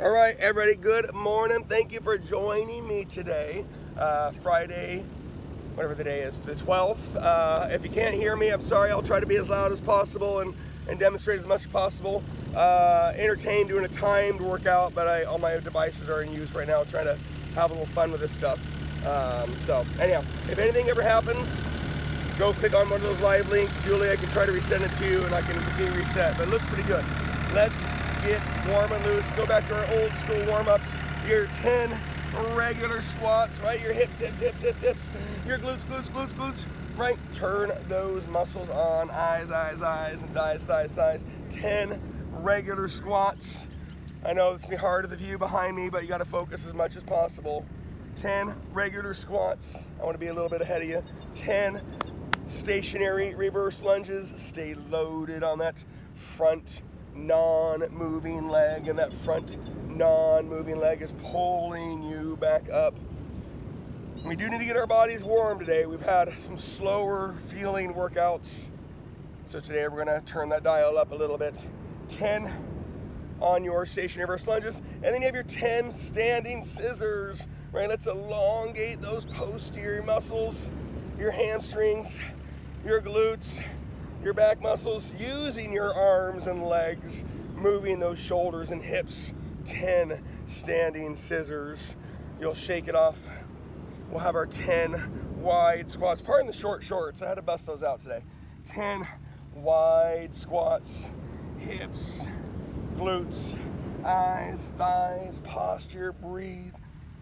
All right, everybody, good morning. Thank you for joining me today, uh, Friday, whatever the day is, the 12th. Uh, if you can't hear me, I'm sorry. I'll try to be as loud as possible and, and demonstrate as much as possible. Uh, entertained doing a timed workout, but I, all my devices are in use right now, trying to have a little fun with this stuff. Um, so, anyhow, if anything ever happens, go click on one of those live links. Julie, I can try to resend it to you and I can get reset, but it looks pretty good. Let's get warm and loose. Go back to our old school warm-ups. Your 10 regular squats, right? Your hips, hips, hips, hips, hips. Your glutes, glutes, glutes, glutes, right? Turn those muscles on. Eyes, eyes, eyes, and thighs, thighs, thighs. 10 regular squats. I know it's gonna be hard to the view behind me, but you gotta focus as much as possible. 10 regular squats. I wanna be a little bit ahead of you. 10 stationary reverse lunges. Stay loaded on that front non-moving leg and that front non-moving leg is pulling you back up. We do need to get our bodies warm today. We've had some slower feeling workouts. So today we're gonna turn that dial up a little bit. 10 on your stationary reverse lunges. And then you have your 10 standing scissors, right? Let's elongate those posterior muscles, your hamstrings, your glutes, your back muscles, using your arms and legs, moving those shoulders and hips. 10 standing scissors. You'll shake it off. We'll have our 10 wide squats. Pardon the short shorts. I had to bust those out today. 10 wide squats, hips, glutes, eyes, thighs, posture, breathe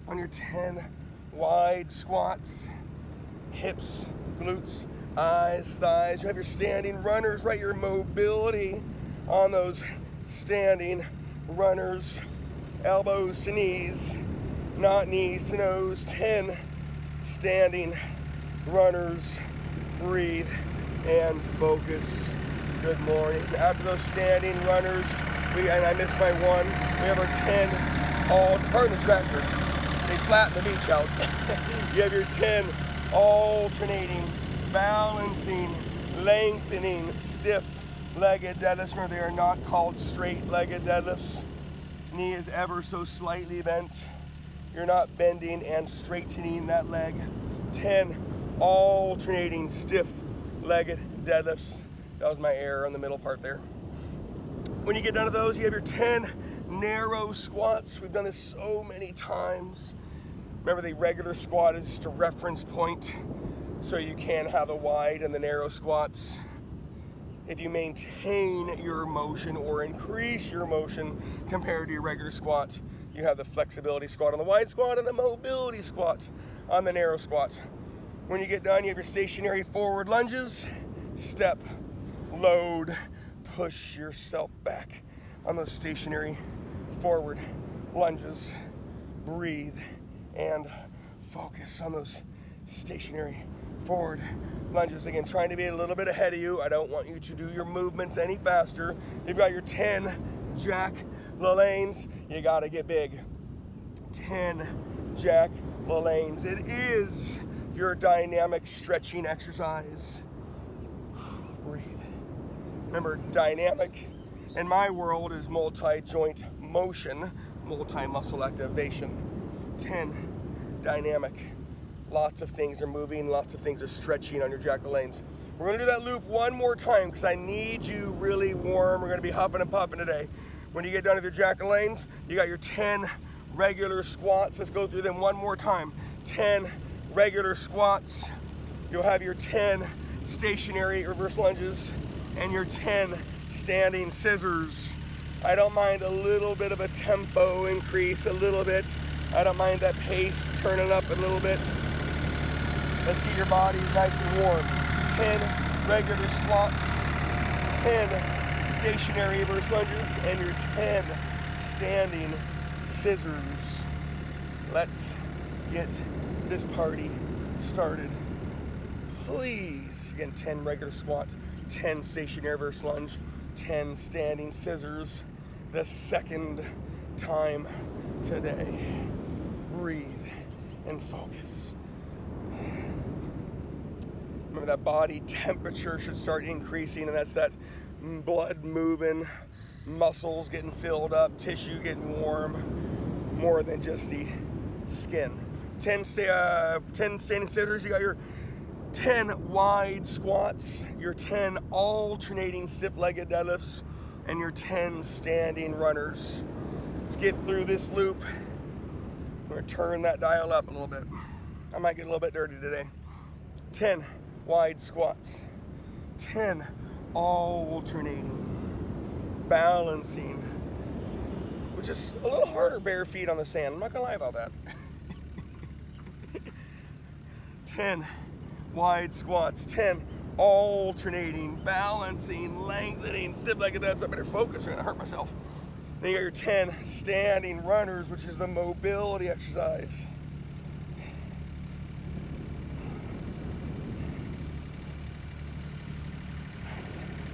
on your 10 wide squats, hips, glutes, eyes, thighs. You have your standing runners, right? Your mobility on those standing runners, elbows to knees, not knees to nose. 10 standing runners. Breathe and focus. Good morning. After those standing runners, we and I missed my one. We have our 10 all pardon the tractor. They flatten the beach out. you have your 10 alternating balancing, lengthening, stiff-legged deadlifts. Remember, they are not called straight-legged deadlifts. Knee is ever so slightly bent. You're not bending and straightening that leg. 10 alternating stiff-legged deadlifts. That was my error on the middle part there. When you get done with those, you have your 10 narrow squats. We've done this so many times. Remember the regular squat is just a reference point so you can have the wide and the narrow squats. If you maintain your motion or increase your motion compared to your regular squat, you have the flexibility squat on the wide squat and the mobility squat on the narrow squat. When you get done, you have your stationary forward lunges, step, load, push yourself back on those stationary forward lunges. Breathe and focus on those stationary forward lunges. Again, trying to be a little bit ahead of you. I don't want you to do your movements any faster. You've got your 10 Jack LaLannes. You got to get big. 10 Jack LaLannes. It is your dynamic stretching exercise. Breathe. Remember, dynamic in my world is multi-joint motion, multi-muscle activation. 10 dynamic Lots of things are moving, lots of things are stretching on your Jack LaLannes. We're gonna do that loop one more time because I need you really warm. We're gonna be hopping and popping today. When you get done with your Jack LaLannes, you got your 10 regular squats. Let's go through them one more time. 10 regular squats. You'll have your 10 stationary reverse lunges and your 10 standing scissors. I don't mind a little bit of a tempo increase, a little bit. I don't mind that pace turning up a little bit. Let's get your bodies nice and warm. 10 regular squats, 10 stationary reverse lunges, and your 10 standing scissors. Let's get this party started. Please, again, 10 regular squats, 10 stationary reverse lunge, 10 standing scissors. The second time today. Breathe and focus. That body temperature should start increasing and that's that blood moving muscles getting filled up, tissue getting warm, more than just the skin. 10, uh, 10 standing scissors, you got your 10 wide squats, your 10 alternating stiff-legged deadlifts, and your 10 standing runners. Let's get through this loop. We're gonna turn that dial up a little bit. I might get a little bit dirty today. 10 wide squats, 10 alternating, balancing, which is a little harder bare feet on the sand. I'm not gonna lie about that. 10 wide squats, 10 alternating, balancing, lengthening, stiff legged that. So I better focus, I'm gonna hurt myself. Then you got your 10 standing runners, which is the mobility exercise.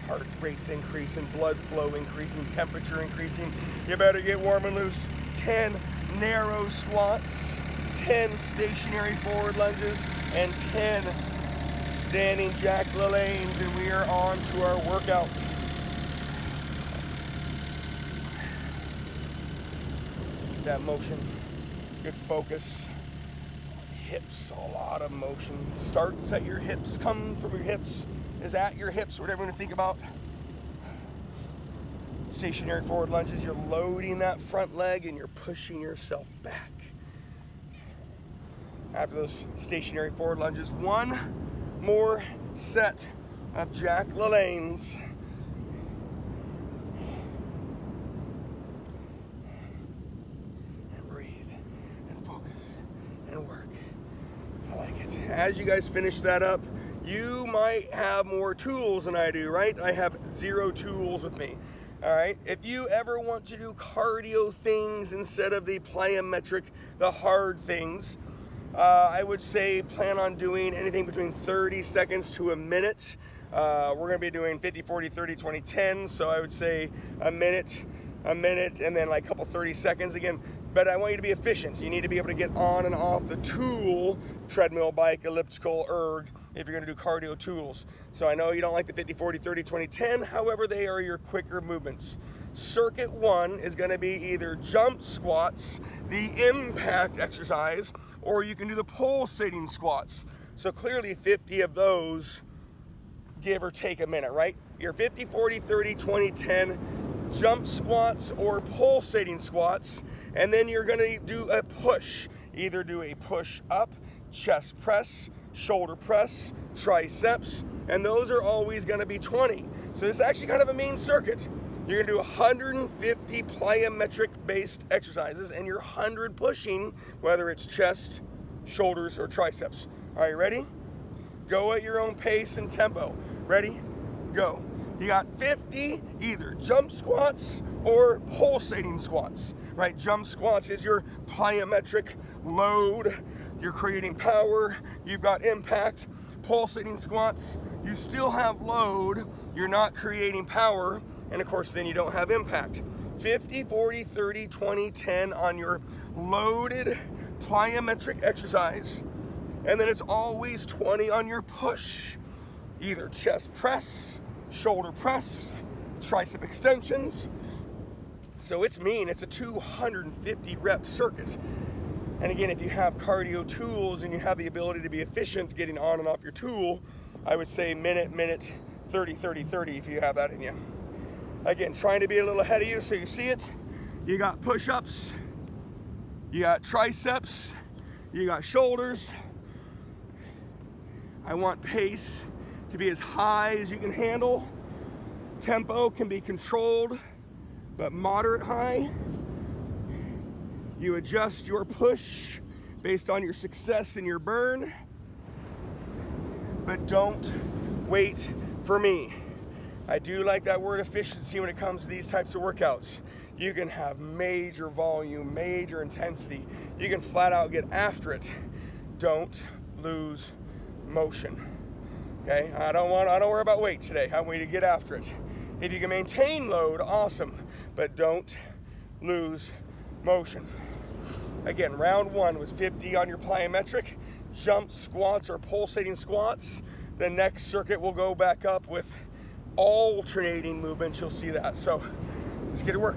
Heart rate's increasing, blood flow increasing, temperature increasing. You better get warm and loose. 10 narrow squats, 10 stationary forward lunges, and 10 standing Jack LaLannes, and we are on to our workout. that motion, good focus. Hips, a lot of motion. Starts at your hips, come from your hips, is at your hips, whatever you want to think about. Stationary forward lunges, you're loading that front leg and you're pushing yourself back. After those stationary forward lunges, one more set of Jack LaLannes. And breathe and focus and work. I like it. As you guys finish that up, you might have more tools than I do, right? I have zero tools with me. All right, if you ever want to do cardio things instead of the plyometric, the hard things, uh, I would say plan on doing anything between 30 seconds to a minute. Uh, we're gonna be doing 50, 40, 30, 20, 10. So I would say a minute, a minute, and then like a couple 30 seconds again. But I want you to be efficient. You need to be able to get on and off the tool, treadmill, bike, elliptical, erg, if you're gonna do cardio tools. So I know you don't like the 50, 40, 30, 20, 10. However, they are your quicker movements. Circuit one is gonna be either jump squats, the impact exercise, or you can do the pulsating squats. So clearly 50 of those, give or take a minute, right? Your 50, 40, 30, 20, 10 jump squats or pulsating squats, and then you're gonna do a push. Either do a push up, chest press, shoulder press, triceps, and those are always gonna be 20. So this is actually kind of a main circuit. You're gonna do 150 plyometric based exercises and you're 100 pushing, whether it's chest, shoulders, or triceps. All right, ready? Go at your own pace and tempo. Ready? Go. You got 50 either jump squats or pulsating squats, right? Jump squats is your plyometric load. You're creating power. You've got impact. Pulsating squats, you still have load. You're not creating power and of course then you don't have impact. 50, 40, 30, 20, 10 on your loaded plyometric exercise, and then it's always 20 on your push. Either chest press, shoulder press, tricep extensions. So it's mean, it's a 250 rep circuit. And again, if you have cardio tools and you have the ability to be efficient getting on and off your tool, I would say minute, minute, 30, 30, 30 if you have that in you. Again, trying to be a little ahead of you so you see it. You got push-ups, you got triceps, you got shoulders. I want pace to be as high as you can handle. Tempo can be controlled, but moderate high. You adjust your push based on your success and your burn, but don't wait for me. I do like that word efficiency when it comes to these types of workouts. You can have major volume, major intensity. You can flat out get after it. Don't lose motion. Okay, I don't want, I don't worry about weight today. I want you to get after it. If you can maintain load, awesome, but don't lose motion. Again, round one was 50 on your plyometric, jump squats or pulsating squats. The next circuit will go back up with alternating movements, you'll see that. So Let's get to work.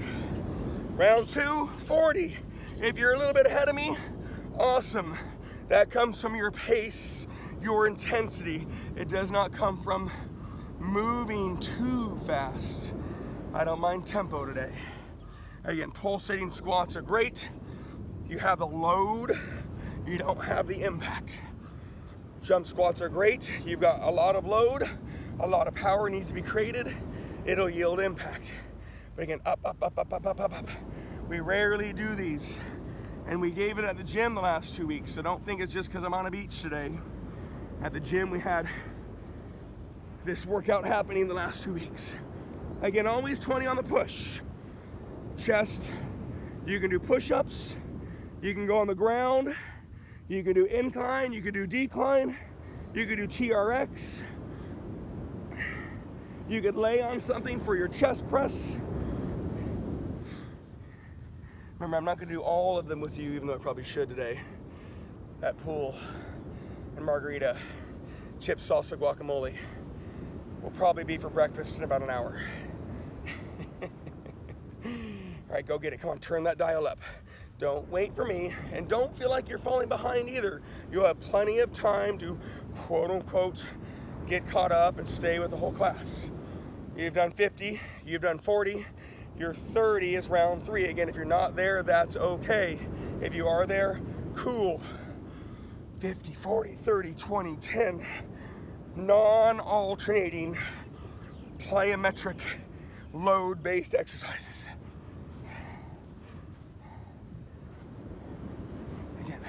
Round two, 40. If you're a little bit ahead of me, awesome. That comes from your pace, your intensity. It does not come from moving too fast. I don't mind tempo today. Again, pulsating squats are great. You have the load, you don't have the impact. Jump squats are great. You've got a lot of load, a lot of power needs to be created. It'll yield impact. But again, up, up, up, up, up, up, up, up. We rarely do these. And we gave it at the gym the last two weeks, so don't think it's just because I'm on a beach today. At the gym, we had this workout happening the last two weeks. Again, always 20 on the push. Chest, you can do push-ups, you can go on the ground, you can do incline, you can do decline, you can do TRX, you could lay on something for your chest press. Remember, I'm not gonna do all of them with you, even though I probably should today. That pool and margarita, chips, salsa, guacamole will probably be for breakfast in about an hour. All right, go get it. Come on, turn that dial up. Don't wait for me, and don't feel like you're falling behind either. You'll have plenty of time to quote unquote get caught up and stay with the whole class. You've done 50, you've done 40, your 30 is round three. Again, if you're not there, that's okay. If you are there, cool. 50, 40, 30, 20, 10, non-alternating plyometric load-based exercises. Again,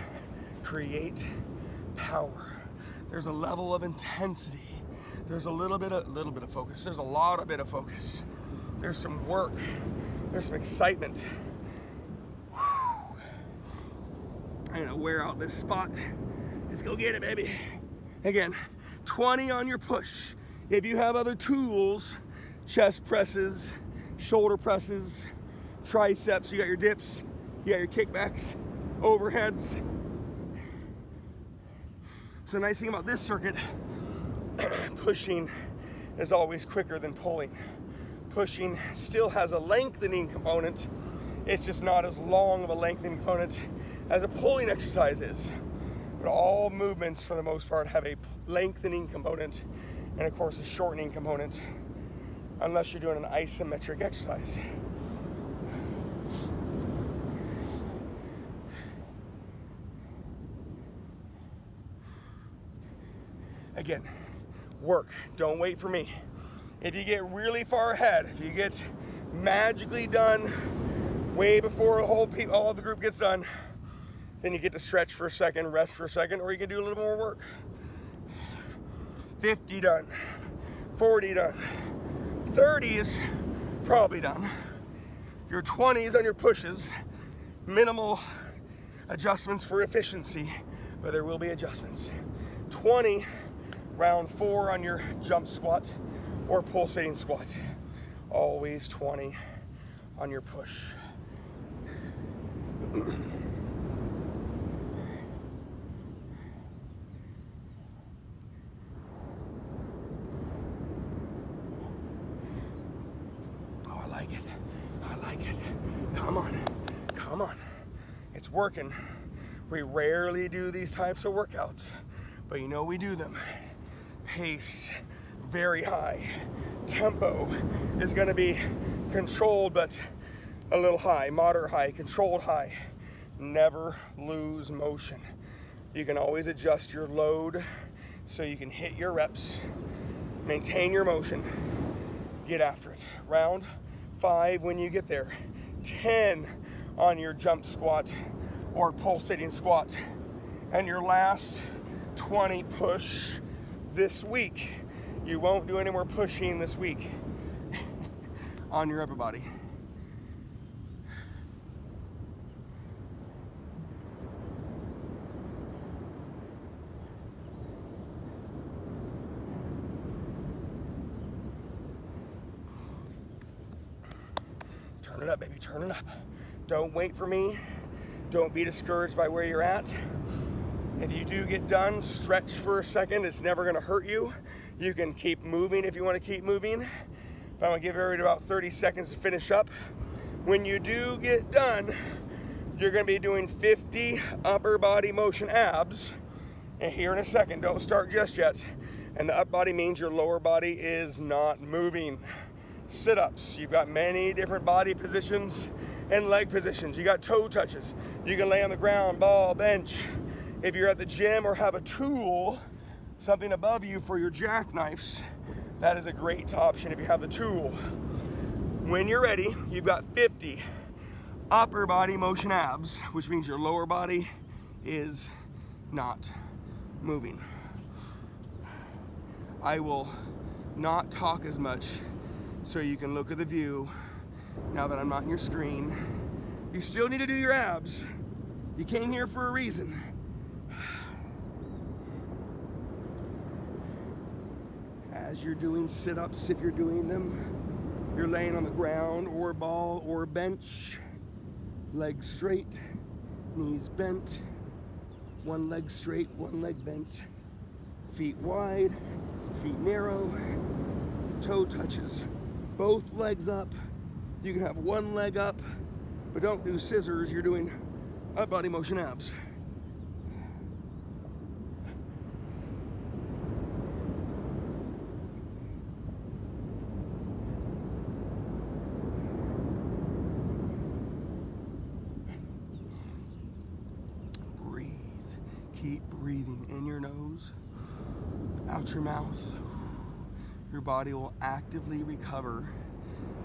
create power. There's a level of intensity. There's a little bit of little bit of focus. There's a lot of bit of focus. There's some work. There's some excitement. I'm gonna wear out this spot. Let's go get it, baby. Again, 20 on your push. If you have other tools, chest presses, shoulder presses, triceps, you got your dips, you got your kickbacks, overheads. So the nice thing about this circuit, pushing is always quicker than pulling. Pushing still has a lengthening component. It's just not as long of a lengthening component as a pulling exercise is. But all movements, for the most part, have a lengthening component and, of course, a shortening component, unless you're doing an isometric exercise. Again, work. Don't wait for me. If you get really far ahead, if you get magically done way before the whole all the group gets done, then you get to stretch for a second, rest for a second, or you can do a little more work. 50 done, 40 done, 30 is probably done. Your 20s on your pushes, minimal adjustments for efficiency, but there will be adjustments. 20, round four on your jump squat or pulsating squat. Always 20 on your push. Oh I like it. I like it. Come on. Come on. It's working. We rarely do these types of workouts, but you know we do them. Pace, very high. Tempo is gonna be controlled, but a little high, moderate high, controlled high. Never lose motion. You can always adjust your load so you can hit your reps, maintain your motion, get after it. Round five when you get there. 10 on your jump squat or pulsating squat. And your last 20 push this week. You won't do any more pushing this week on your upper body. Turn it up, baby, turn it up. Don't wait for me. Don't be discouraged by where you're at. If you do get done, stretch for a second. It's never gonna hurt you. You can keep moving if you wanna keep moving. But I'm gonna give everybody about 30 seconds to finish up. When you do get done, you're gonna be doing 50 upper body motion abs. And here in a second, don't start just yet. And the up body means your lower body is not moving. Sit-ups, you've got many different body positions and leg positions. You got toe touches. You can lay on the ground, ball, bench. If you're at the gym or have a tool, something above you for your jackknifes, that is a great option if you have the tool. When you're ready, you've got 50 upper body motion abs, which means your lower body is not moving. I will not talk as much so you can look at the view now that I'm not in your screen. You still need to do your abs. You came here for a reason. As you're doing sit-ups, if you're doing them, you're laying on the ground or ball or bench, legs straight, knees bent, one leg straight, one leg bent, feet wide, feet narrow, toe touches, both legs up. You can have one leg up, but don't do scissors. You're doing up body motion abs. Breathe. Keep breathing in your nose, out your mouth. Your body will actively recover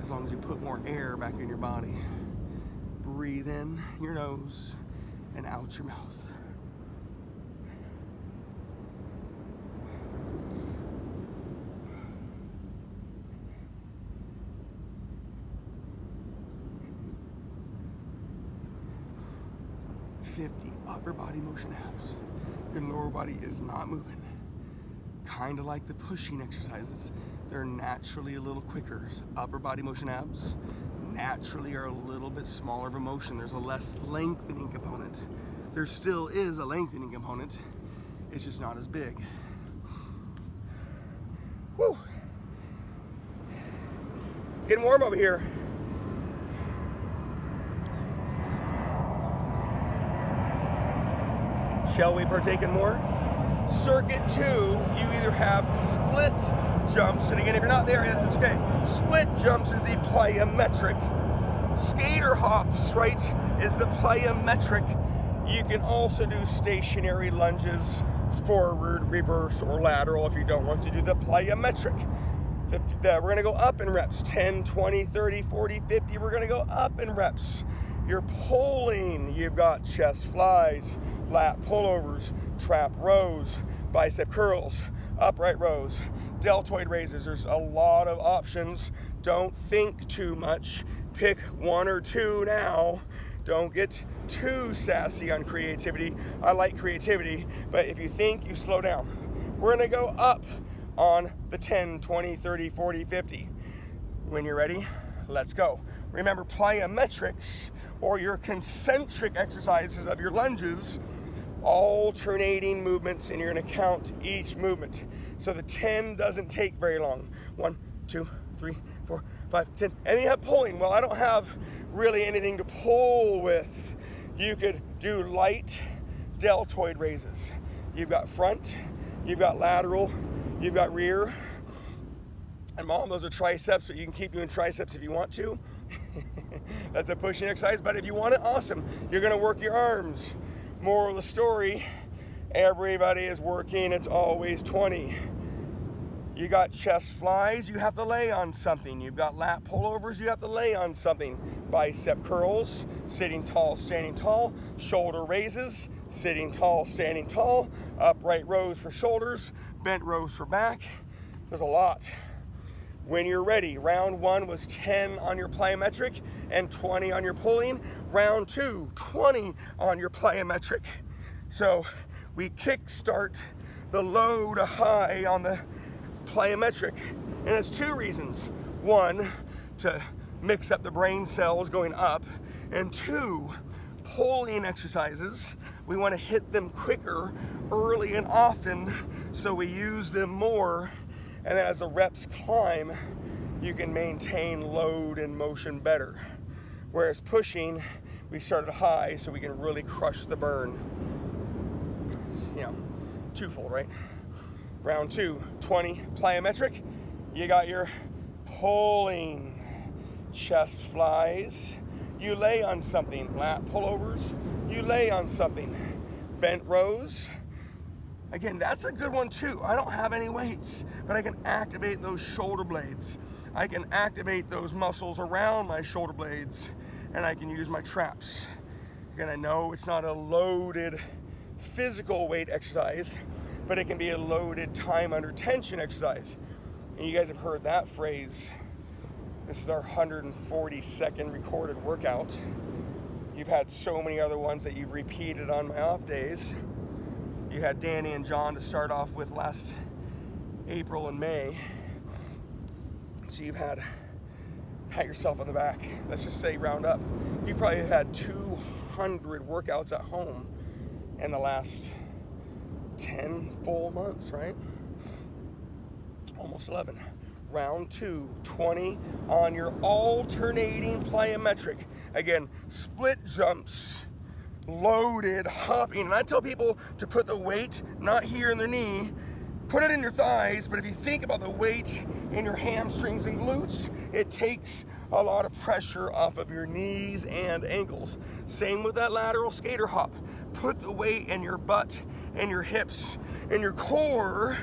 as long as you put more air back in your body. Breathe in your nose and out your mouth. Fifty upper body motion abs. Your lower body is not moving. Kind of like the pushing exercises. They're naturally a little quicker. Upper body motion abs naturally are a little bit smaller of a motion. There's a less lengthening component. There still is a lengthening component. It's just not as big. Woo! Getting warm over here. Shall we partake in more? Circuit two, you either have split jumps, and again, if you're not there, that's okay. Split jumps is the plyometric. Skater hops, right, is the plyometric. You can also do stationary lunges, forward, reverse, or lateral if you don't want to do the plyometric. The, the, we're gonna go up in reps 10, 20, 30, 40, 50. We're gonna go up in reps. You're pulling, you've got chest flies, lat pullovers, trap rows, bicep curls, upright rows, deltoid raises. There's a lot of options. Don't think too much. Pick one or two now. Don't get too sassy on creativity. I like creativity, but if you think, you slow down. We're gonna go up on the 10, 20, 30, 40, 50. When you're ready, let's go. Remember plyometrics or your concentric exercises of your lunges alternating movements and you're gonna count each movement. So the 10 doesn't take very long. One, two, three, four, five, 10. And then you have pulling. Well, I don't have really anything to pull with. You could do light deltoid raises. You've got front, you've got lateral, you've got rear. And mom, those are triceps, but you can keep doing triceps if you want to. That's a pushing exercise, but if you want it, awesome. You're gonna work your arms. Moral of the story, everybody is working, it's always 20. You got chest flies, you have to lay on something. You've got lat pullovers, you have to lay on something. Bicep curls, sitting tall, standing tall. Shoulder raises, sitting tall, standing tall. Upright rows for shoulders, bent rows for back. There's a lot. When you're ready, round one was 10 on your plyometric and 20 on your pulling. Round two, 20 on your plyometric. So we kickstart the low to high on the plyometric. And it's two reasons. One, to mix up the brain cells going up. And two, pulling exercises. We want to hit them quicker, early and often, so we use them more and as the reps climb, you can maintain load and motion better. Whereas pushing, we started high so we can really crush the burn. You know, twofold, right? Round two, 20 plyometric. You got your pulling chest flies. You lay on something, lat pullovers. You lay on something, bent rows. Again, that's a good one too. I don't have any weights, but I can activate those shoulder blades. I can activate those muscles around my shoulder blades and I can use my traps. Again, I know it's not a loaded physical weight exercise, but it can be a loaded time under tension exercise. And you guys have heard that phrase. This is our 142nd recorded workout. You've had so many other ones that you've repeated on my off days. You had Danny and John to start off with last April and May. So you've had, pat yourself on the back. Let's just say round up. You probably had 200 workouts at home in the last 10 full months, right? Almost 11. Round two, 20 on your alternating plyometric. Again, split jumps, loaded, hopping. And I tell people to put the weight not here in their knee, put it in your thighs, but if you think about the weight in your hamstrings and glutes, it takes a lot of pressure off of your knees and ankles. Same with that lateral skater hop. Put the weight in your butt and your hips and your core,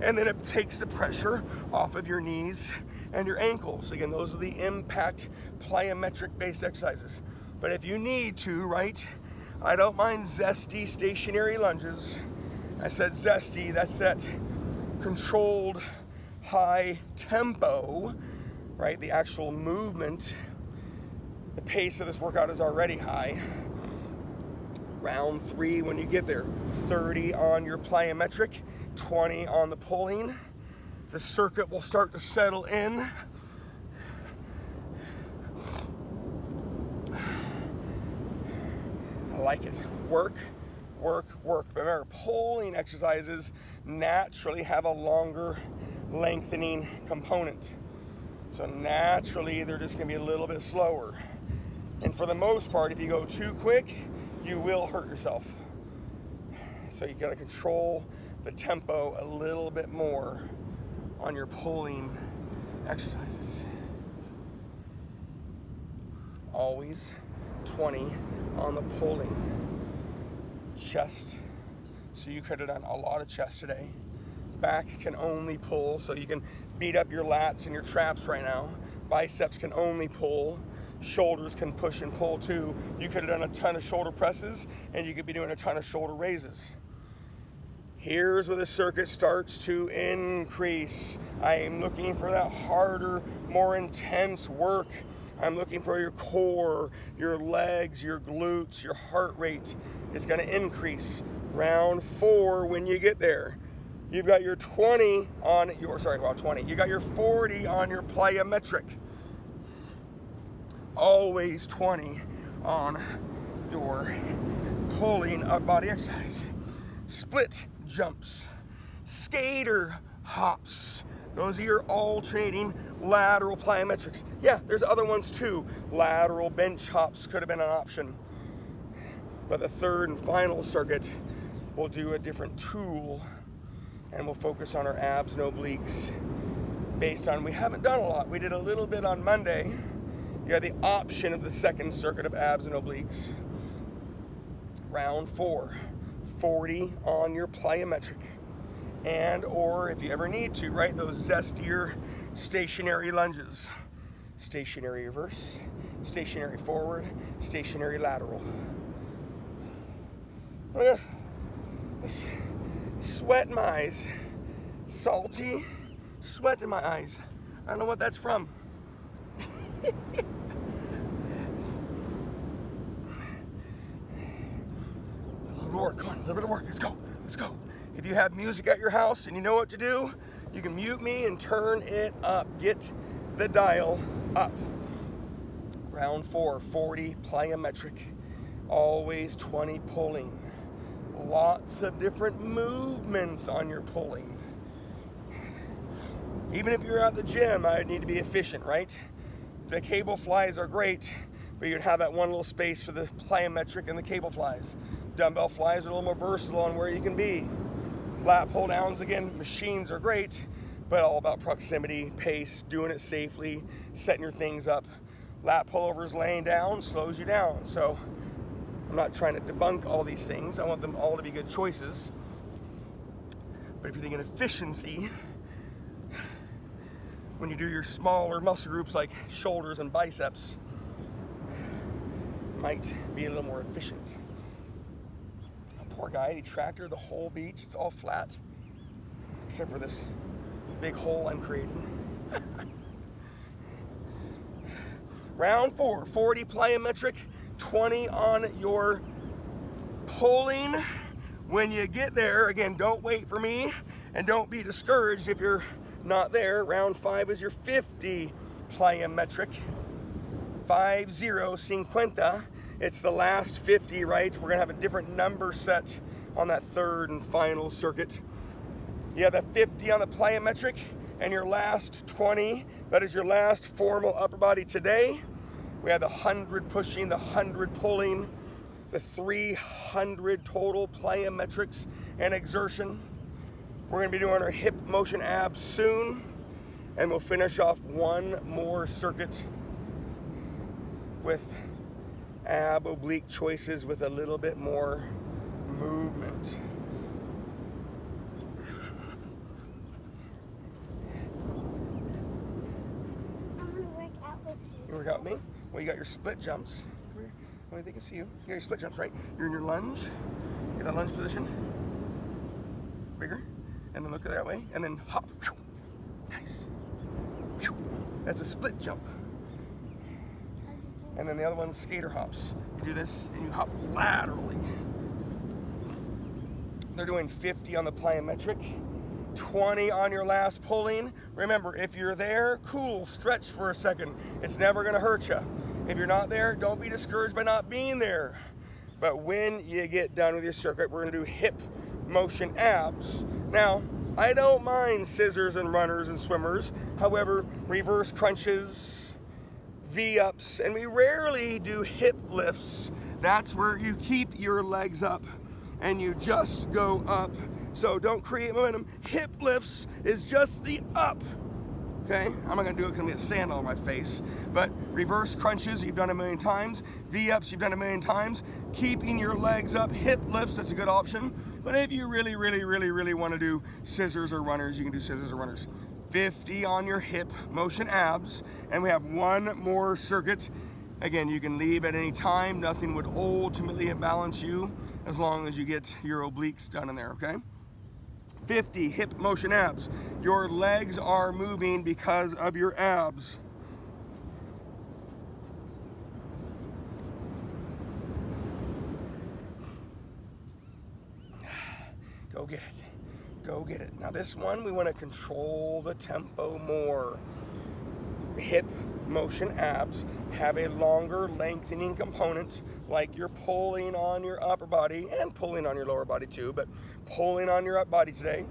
and then it takes the pressure off of your knees and your ankles. Again, those are the impact plyometric based exercises. But if you need to, right, I don't mind zesty stationary lunges. I said zesty, that's that controlled high tempo, right? The actual movement, the pace of this workout is already high. Round three, when you get there, 30 on your plyometric, 20 on the pulling. The circuit will start to settle in. I like it. Work, work, work. Remember, pulling exercises naturally have a longer lengthening component. So naturally, they're just gonna be a little bit slower. And for the most part, if you go too quick, you will hurt yourself. So you gotta control the tempo a little bit more on your pulling exercises. Always 20 on the pulling. Chest. So you could have done a lot of chest today. Back can only pull, so you can beat up your lats and your traps right now. Biceps can only pull. Shoulders can push and pull too. You could have done a ton of shoulder presses and you could be doing a ton of shoulder raises. Here's where the circuit starts to increase. I am looking for that harder, more intense work. I'm looking for your core, your legs, your glutes, your heart rate is gonna increase. Round four when you get there. You've got your 20 on your, sorry, well, 20. You got your 40 on your plyometric. Always 20 on your pulling up body exercise. Split jumps, skater hops. Those are your alternating lateral plyometrics. Yeah, there's other ones too. Lateral bench hops could have been an option. But the third and final circuit, we'll do a different tool and we'll focus on our abs and obliques based on, we haven't done a lot. We did a little bit on Monday. You have the option of the second circuit of abs and obliques. Round four, 40 on your plyometric. And, or if you ever need to, right, those zestier stationary lunges. Stationary reverse, stationary forward, stationary lateral. Oh yeah sweat in my eyes. Salty sweat in my eyes. I don't know what that's from. a little bit of work, come on, a little bit of work, let's go, let's go. If you have music at your house and you know what to do, you can mute me and turn it up. Get the dial up. Round four, 40 plyometric. Always 20 pulling lots of different movements on your pulling. Even if you're at the gym, I need to be efficient, right? The cable flies are great, but you'd have that one little space for the plyometric and the cable flies. Dumbbell flies are a little more versatile on where you can be. Lat pull downs, again, machines are great, but all about proximity, pace, doing it safely, setting your things up. Lat pullovers laying down slows you down. So I'm not trying to debunk all these things. I want them all to be good choices. But if you're thinking efficiency, when you do your smaller muscle groups like shoulders and biceps, might be a little more efficient. Poor guy, he tractor the whole beach. It's all flat, except for this big hole I'm creating. Round four, 40 plyometric, 20 on your pulling. When you get there, again, don't wait for me and don't be discouraged if you're not there. Round five is your 50 plyometric. 5 0 cinquenta. It's the last 50, right? We're gonna have a different number set on that third and final circuit. You have a 50 on the plyometric and your last 20, that is your last formal upper body today. We have the 100 pushing, the 100 pulling, the 300 total plyometrics and exertion. We're gonna be doing our hip motion abs soon, and we'll finish off one more circuit with ab oblique choices with a little bit more movement. You work out with me? Well, you got your split jumps. Come here. Only they can see you. You got your split jumps, right? You're in your lunge. Get that lunge position. Bigger. And then look at that way. And then hop. Nice. That's a split jump. And then the other one's skater hops. You do this and you hop laterally. They're doing 50 on the plyometric, 20 on your last pulling. Remember, if you're there, cool, stretch for a second. It's never gonna hurt you. If you're not there, don't be discouraged by not being there. But when you get done with your circuit, we're gonna do hip motion abs. Now, I don't mind scissors and runners and swimmers. However, reverse crunches, V-ups, and we rarely do hip lifts. That's where you keep your legs up and you just go up. So don't create momentum. Hip lifts is just the up. Okay, I'm not gonna do it because I'm gonna get sand on my face. But reverse crunches, you've done a million times. V-ups, you've done a million times. Keeping your legs up, hip lifts, that's a good option. But if you really, really, really, really wanna do scissors or runners, you can do scissors or runners. 50 on your hip motion abs, and we have one more circuit. Again, you can leave at any time. Nothing would ultimately imbalance you as long as you get your obliques done in there, okay? 50 hip motion abs. Your legs are moving because of your abs. Go get it. Go get it. Now this one, we want to control the tempo more. Hip motion abs have a longer lengthening component like you're pulling on your upper body and pulling on your lower body too, but pulling on your upper body today,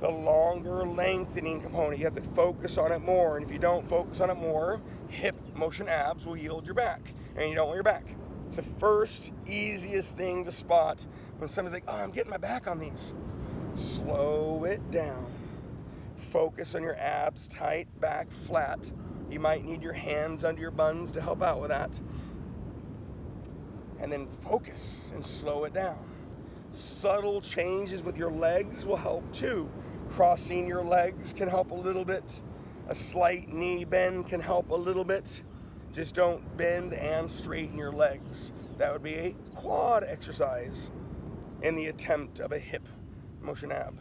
the longer lengthening component, you have to focus on it more. And if you don't focus on it more, hip motion abs will yield your back and you don't want your back. It's the first easiest thing to spot when somebody's like, oh, I'm getting my back on these. Slow it down. Focus on your abs tight, back flat. You might need your hands under your buns to help out with that and then focus and slow it down. Subtle changes with your legs will help too. Crossing your legs can help a little bit. A slight knee bend can help a little bit. Just don't bend and straighten your legs. That would be a quad exercise in the attempt of a hip motion ab.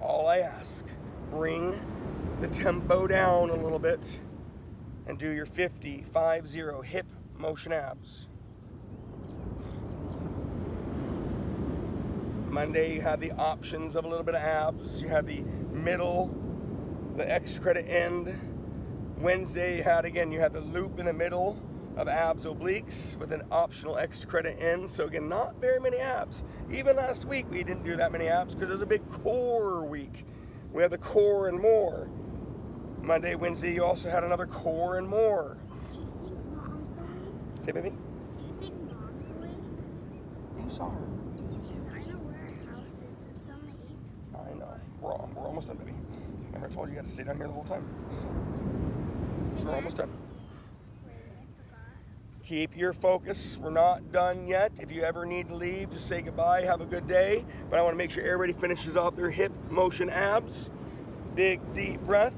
All I ask, bring the tempo down a little bit and do your 50, 5, 0 hip motion abs. Monday, you have the options of a little bit of abs. You have the middle, the extra credit end. Wednesday, you had again, you had the loop in the middle of abs obliques with an optional extra credit end. So again, not very many abs. Even last week, we didn't do that many abs because it was a big core week. We have the core and more. Monday, Wednesday, you also had another core and more. Do you think mom's awake? Say, baby. Do you think mom's awake? You saw her. Because I know where our house is. It's on the eighth. I know. We're, all, we're almost done, baby. Remember I told you you got to stay down here the whole time. Hey, We're Dad. almost done. Keep your focus. We're not done yet. If you ever need to leave, just say goodbye. Have a good day. But I want to make sure everybody finishes off their hip motion abs. Big, deep breath.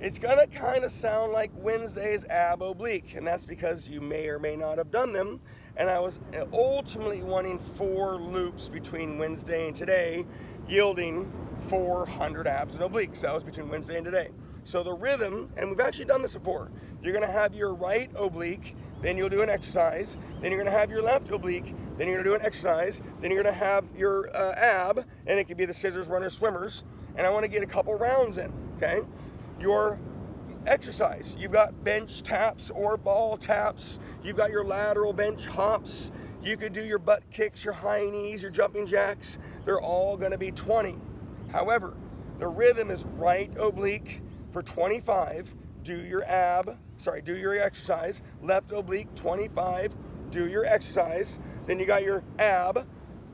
It's going to kind of sound like Wednesday's ab oblique, and that's because you may or may not have done them. And I was ultimately wanting four loops between Wednesday and today, yielding 400 abs and obliques. That was between Wednesday and today. So the rhythm, and we've actually done this before, you're gonna have your right oblique, then you'll do an exercise, then you're gonna have your left oblique, then you're gonna do an exercise, then you're gonna have your uh, ab, and it could be the scissors, runners, swimmers, and I wanna get a couple rounds in, okay? Your exercise, you've got bench taps or ball taps, you've got your lateral bench hops, you could do your butt kicks, your high knees, your jumping jacks, they're all gonna be 20. However, the rhythm is right oblique for 25, do your ab, sorry, do your exercise, left oblique 25, do your exercise, then you got your ab,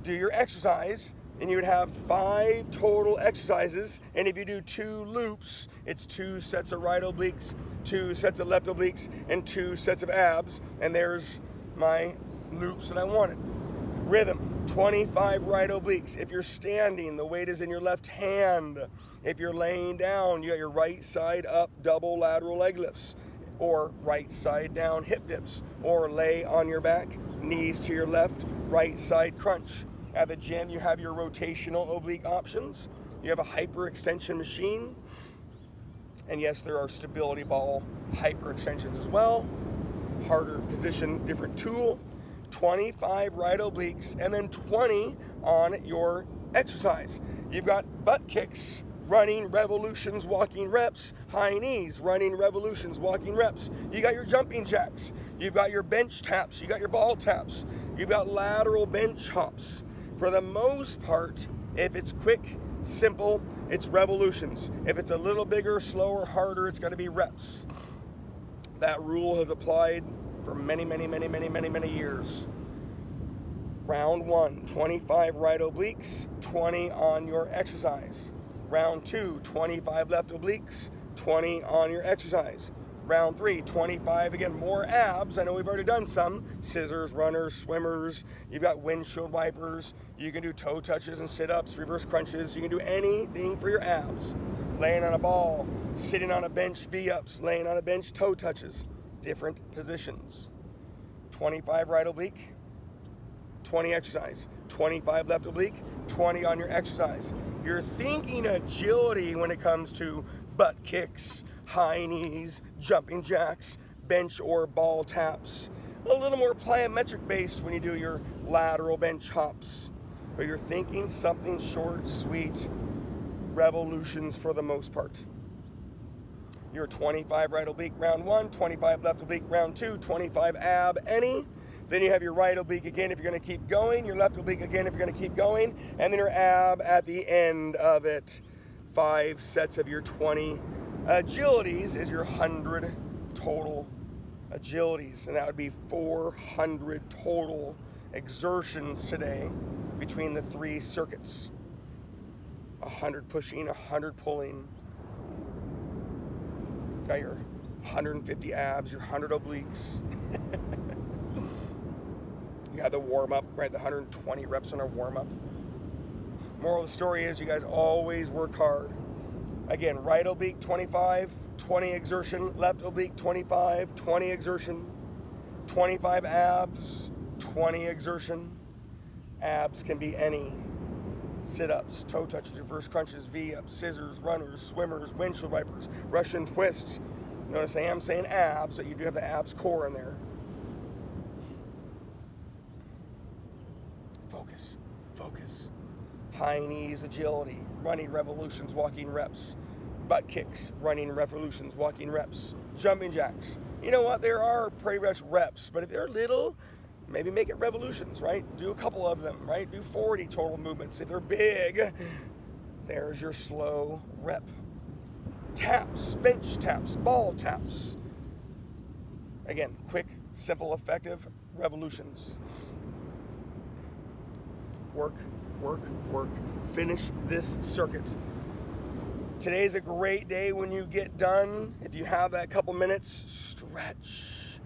do your exercise, and you would have five total exercises. And if you do two loops, it's two sets of right obliques, two sets of left obliques, and two sets of abs. And there's my loops that I wanted. Rhythm 25 right obliques. If you're standing, the weight is in your left hand. If you're laying down, you got your right side up double lateral leg lifts, or right side down hip dips, or lay on your back, knees to your left, right side crunch. At the gym, you have your rotational oblique options. You have a hyperextension machine. And yes, there are stability ball hyperextensions as well. Harder position, different tool. 25 right obliques, and then 20 on your exercise. You've got butt kicks, running revolutions, walking reps, high knees, running revolutions, walking reps. You got your jumping jacks. You've got your bench taps. You got your ball taps. You've got lateral bench hops. For the most part, if it's quick, simple, it's revolutions. If it's a little bigger, slower, harder, it's to be reps. That rule has applied for many, many, many, many, many, many years. Round one, 25 right obliques, 20 on your exercise. Round two, 25 left obliques, 20 on your exercise. Round three, 25 again, more abs. I know we've already done some scissors, runners, swimmers. You've got windshield wipers. You can do toe touches and sit ups, reverse crunches. You can do anything for your abs. Laying on a ball, sitting on a bench, V ups, laying on a bench, toe touches. Different positions. 25 right oblique, 20 exercise, 25 left oblique, 20 on your exercise. You're thinking agility when it comes to butt kicks, high knees, jumping jacks, bench or ball taps. A little more plyometric based when you do your lateral bench hops. But you're thinking something short, sweet, revolutions for the most part. Your 25 right oblique round one, 25 left oblique round two, 25 ab any. Then you have your right oblique again if you're going to keep going, your left oblique again if you're going to keep going, and then your ab at the end of it. Five sets of your 20 agilities is your 100 total agilities, and that would be 400 total exertions today between the three circuits 100 pushing, 100 pulling. Got your 150 abs, your 100 obliques. you got the warm up, right? The 120 reps on our warm up. Moral of the story is you guys always work hard. Again, right oblique 25, 20 exertion, left oblique 25, 20 exertion, 25 abs, 20 exertion. Abs can be any sit ups, toe touches, reverse crunches, V ups, scissors, runners, swimmers, windshield wipers, Russian twists. Notice I am saying abs, but you do have the abs core in there. Focus. High knees, agility, running revolutions, walking reps, butt kicks, running revolutions, walking reps, jumping jacks. You know what? There are pretty much reps, but if they're little, maybe make it revolutions, right? Do a couple of them, right? Do 40 total movements. If they're big, There's your slow rep. Taps, bench taps, ball taps. Again, quick, simple, effective revolutions. Work, work, work. Finish this circuit. Today's a great day when you get done. If you have that couple minutes, stretch.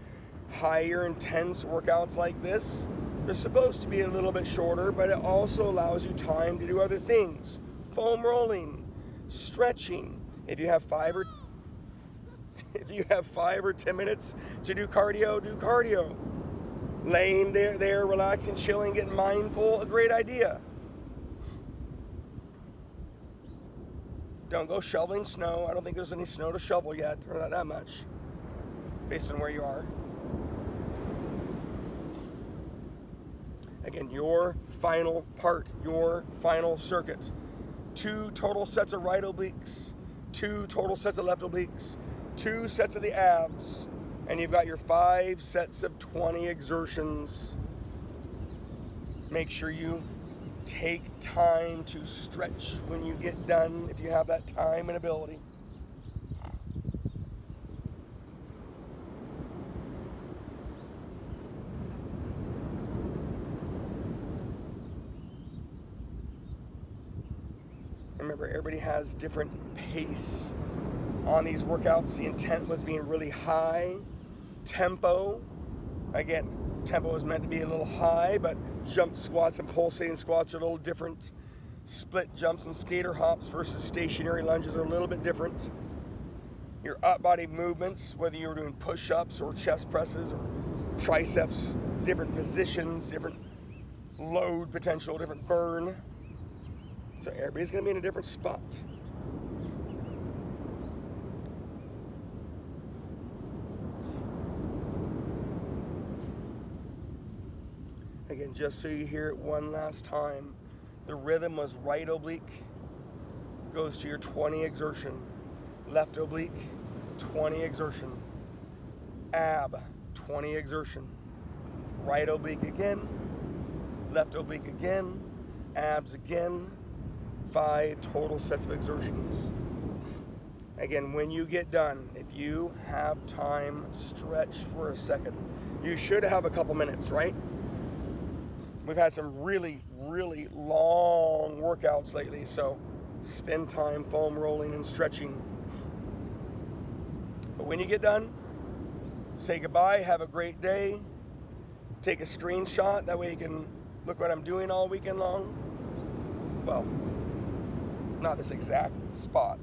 Higher intense workouts like this, they're supposed to be a little bit shorter, but it also allows you time to do other things. Foam rolling, stretching. If you have five or if you have five or ten minutes to do cardio, do cardio. Laying there, there, relaxing, chilling, getting mindful, a great idea. Don't go shoveling snow. I don't think there's any snow to shovel yet, or not that much, based on where you are. Again, your final part, your final circuit. Two total sets of right obliques, two total sets of left obliques, two sets of the abs, and you've got your five sets of 20 exertions. Make sure you take time to stretch when you get done if you have that time and ability. Remember, everybody has different pace on these workouts. The intent was being really high. Tempo, again, tempo is meant to be a little high, but jump squats and pulsating squats are a little different. Split jumps and skater hops versus stationary lunges are a little bit different. Your up body movements, whether you're doing push ups or chest presses or triceps, different positions, different load potential, different burn. So everybody's gonna be in a different spot. Again, just so you hear it one last time, the rhythm was right oblique goes to your 20 exertion, left oblique, 20 exertion, ab, 20 exertion, right oblique again, left oblique again, abs again, five total sets of exertions. Again, when you get done, if you have time, stretch for a second. You should have a couple minutes, right? We've had some really, really long workouts lately, so spend time foam rolling and stretching. But when you get done, say goodbye, have a great day, take a screenshot, that way you can look what I'm doing all weekend long. Well, not this exact spot,